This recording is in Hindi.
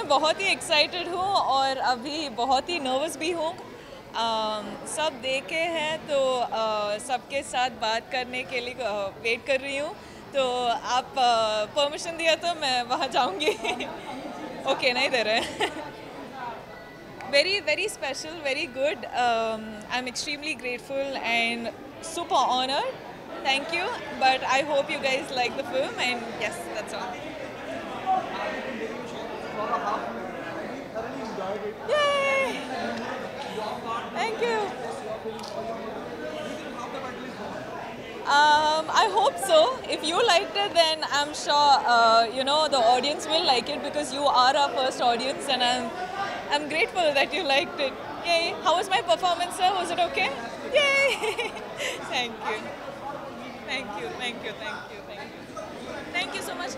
मैं बहुत ही एक्साइटेड हूँ और अभी बहुत ही नर्वस भी हूँ। सब देखे हैं तो सबके साथ बात करने के लिए वेट कर रही हूँ। तो आप परमिशन दिया तो मैं वहाँ जाऊँगी। ओके नहीं दे रहे very very special very good I am extremely grateful and super honour thank you but I hope you guys like the film and yes that's all Um, I hope so. If you liked it, then I'm sure uh, you know the audience will like it because you are our first audience, and I'm I'm grateful that you liked it. Yay! How was my performance, sir? Was it okay? Yay! thank you. Thank you. Thank you. Thank you. Thank you. Thank you so much.